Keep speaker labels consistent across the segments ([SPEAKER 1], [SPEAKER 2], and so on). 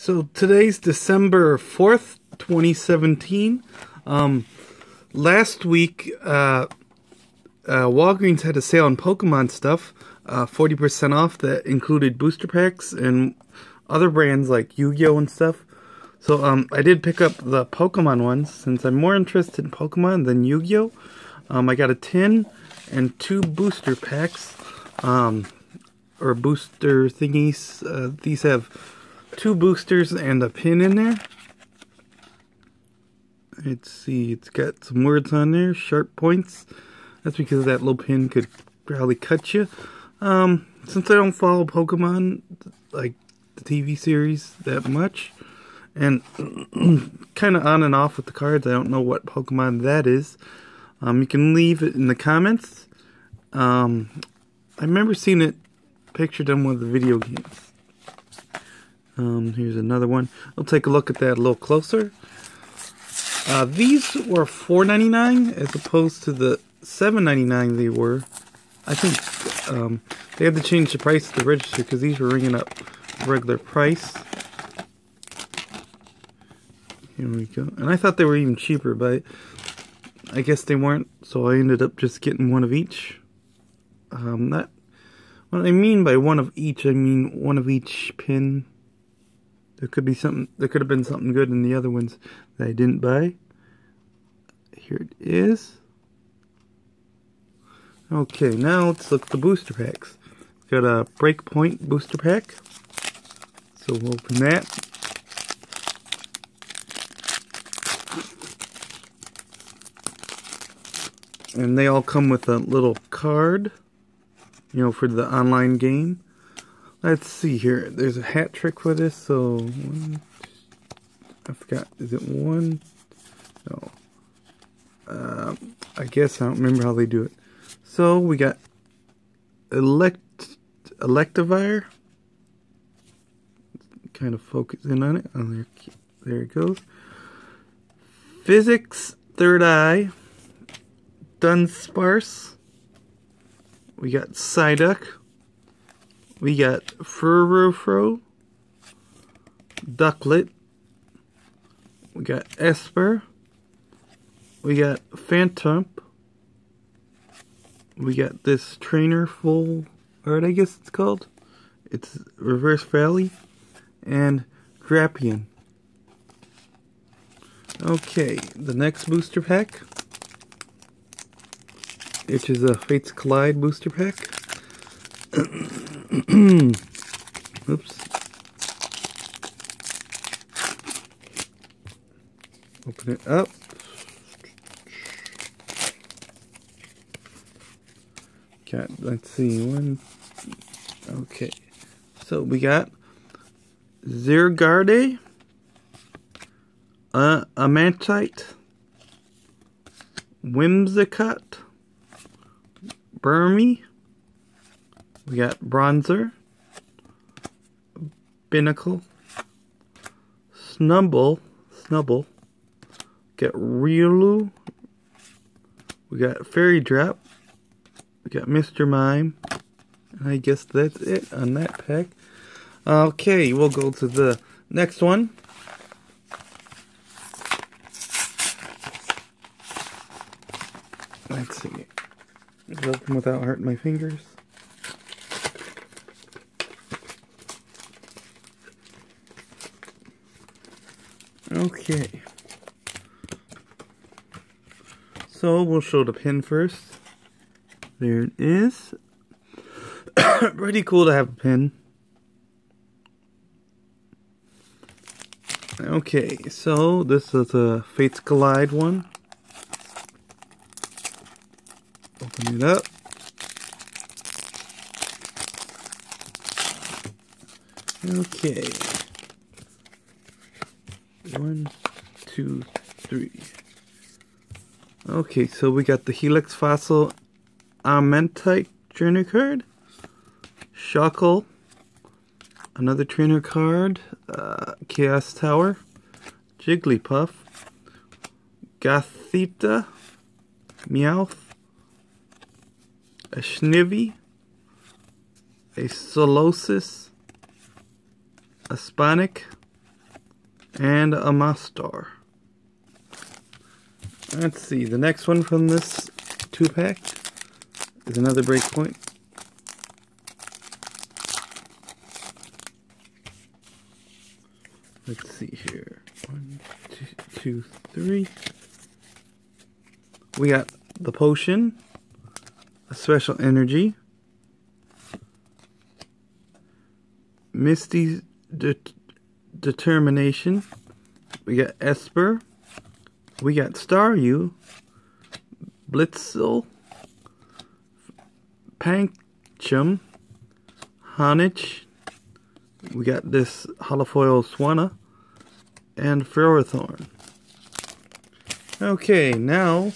[SPEAKER 1] So today's December 4th, 2017. Um, last week, uh, uh, Walgreens had a sale on Pokemon stuff, uh, 40% off that included booster packs and other brands like Yu-Gi-Oh! and stuff. So um, I did pick up the Pokemon ones since I'm more interested in Pokemon than Yu-Gi-Oh! Um, I got a tin and two booster packs, um, or booster thingies. Uh, these have two boosters and a pin in there. Let's see, it's got some words on there, sharp points. That's because that little pin could probably cut you. Um, since I don't follow Pokemon, like the TV series, that much, and kind of on and off with the cards, I don't know what Pokemon that is. Um, you can leave it in the comments. Um, I remember seeing it pictured on one of the video games. Um, here's another one. I'll take a look at that a little closer. Uh, these were $4.99 as opposed to the $7.99 they were. I think um, they had to change the price the register because these were ringing up regular price. Here we go. And I thought they were even cheaper, but I guess they weren't, so I ended up just getting one of each. Um, that, what I mean by one of each, I mean one of each pin. There could be something, there could have been something good in the other ones that I didn't buy. Here it is. Okay, now let's look at the booster packs. Got a Breakpoint booster pack. So we'll open that. And they all come with a little card, you know, for the online game. Let's see here. There's a hat trick for this, so one, I forgot. Is it one? No. Uh, I guess I don't remember how they do it. So we got elect Electivire. Kind of focus in on it. Oh, there, there it goes. Psychic's Third Eye. Dunsparce. We got Psyduck. We got Furfrou, Ducklett, we got Espurr, we got Phantump, we got this trainer full art, I guess it's called. It's Reverse Valley, and Grappian. Okay, the next booster pack, which is a Fates Collide booster pack. Oops. Open it up. Okay, let's see, one. Okay. So we got Zygarde, uh, Omanyte, Whimsicott, Burmy, we got Bronzor, Binacle, Snubbull, Snubble, got Riolu, we got Fairy Drop, we got Mr. Mime, and I guess that's it on that pack. Okay, we'll go to the next one. Let's see. Open without hurting my fingers. Okay. So we'll show the pin first. There it is. Pretty cool to have a pin. Okay, so this is a Fates Collide one. Open it up. Okay. One, two, three. Okay, so we got the Helix Fossil Omanyte trainer card. Shuckle. Another trainer card. Uh, Chaos Tower. Jigglypuff. Gothita. Meowth. A Snivy. A Solosis. A Sponic and a Mastar. Let's see, the next one from this two pack is another breakpoint. Let's see here. One, two, two, three. We got the potion, a special energy, Misty determination. We got Espurr. We got Staryu, Blitzle, Pancham, Honedge. We got this holofoil Swanna and Ferrothorn. Okay, now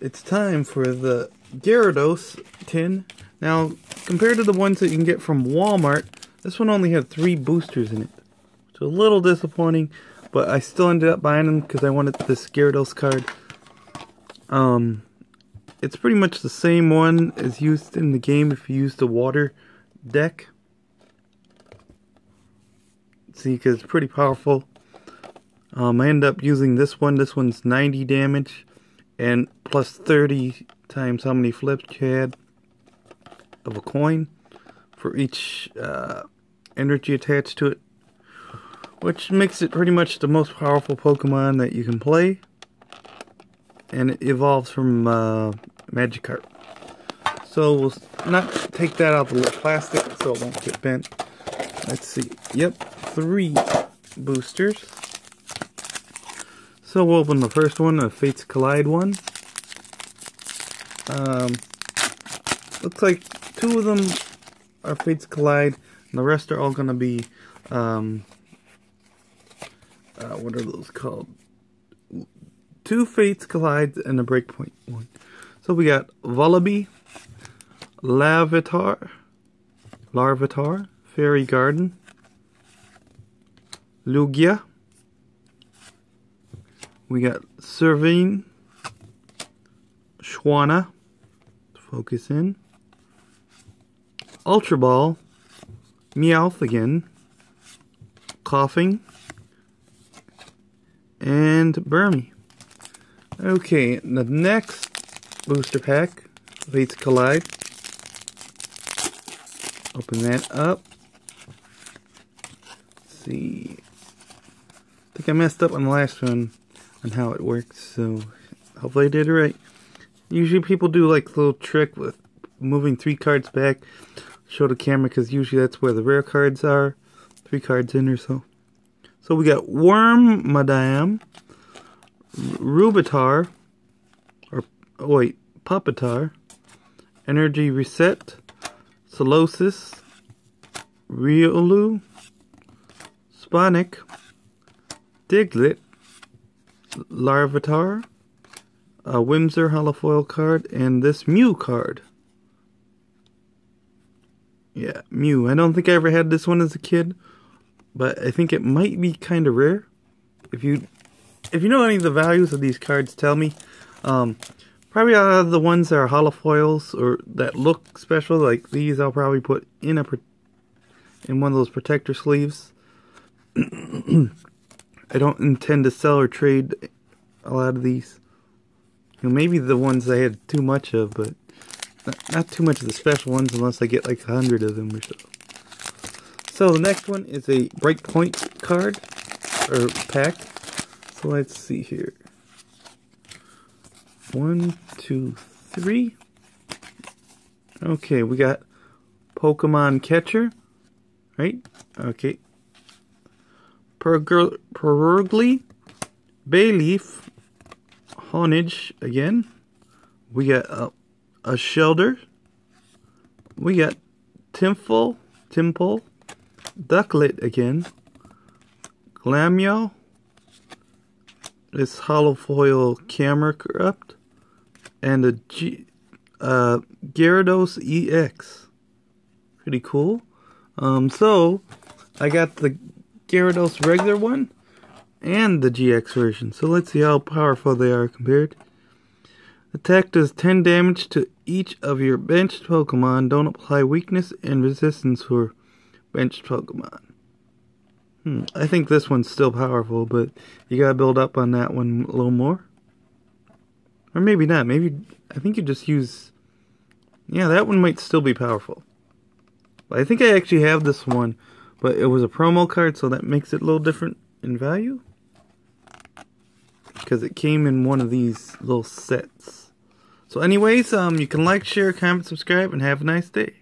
[SPEAKER 1] it's time for the Gyarados tin. Now, compared to the ones that you can get from Walmart, this one only had three boosters in it. So a little disappointing, but I still ended up buying them because I wanted this Gyarados card. Um, it's pretty much the same one as used in the game if you use the water deck. See, because it's pretty powerful. Um, I end up using this one. This one's 90 damage and plus 30 times how many flips you had of a coin for each uh, energy attached to it. Which makes it pretty much the most powerful Pokemon that you can play. And it evolves from uh, Magikarp. So we'll not take that out of the plastic so it won't get bent. Let's see. Yep, three boosters. So we'll open the first one, the Fates Collide one. Um, looks like two of them are Fates Collide, and the rest are all going to be, um, uh, what are those called? Two Fates Collide and a Breakpoint one. So we got Vullaby, Lavatar, Larvitar, Fairy Garden, Lugia, we got Servine, Schwana, focus in, Ultra Ball, Meowth again, Koffing, and Burmy. Okay, the next booster pack, Fates Collide. Open that up. Let's see. I think I messed up on the last one on how it works, so hopefully I did it right. Usually people do like a little trick with moving three cards back, show the camera, because usually that's where the rare cards are. Three cards in or so. So we got Wormadam, Rubitar, or oh wait, Pupitar, Energy Reset, Solosis, Riolu, Sponic, Diglett, Larvitar, a Whismur holofoil card, and this Mew card. Yeah, Mew. I don't think I ever had this one as a kid, but I think it might be kind of rare. If you if you know any of the values of these cards, tell me. Um, probably uh, the ones that are holofoils or that look special, like these, I'll probably put in a in one of those protector sleeves. I don't intend to sell or trade a lot of these. You know, maybe the ones I had too much of, but not, not too much of the special ones unless I get like a hundred of them or so. So the next one is a Breakpoint card, or pack. So let's see here. One, two, three. Okay, we got Pokemon Catcher, right? Okay. Purugly, Bayleef, Honedge again. We got a, a Shellder. We got Timful, Tympole, Ducklett again. Glameow. This hollow foil camera corrupt. And a G, uh, Gyarados EX. Pretty cool. Um, so, I got the Gyarados regular one and the GX version. So let's see how powerful they are compared. Attack does 10 damage to each of your benched Pokemon. Don't apply weakness and resistance for benched Pokemon. Hmm, I think this one's still powerful, but you gotta build up on that one a little more. Or maybe not. Maybe, I think you just use... Yeah, that one might still be powerful. I think I actually have this one, but it was a promo card, so that makes it a little different in value. Because it came in one of these little sets. So anyways, um, you can like, share, comment, subscribe, and have a nice day.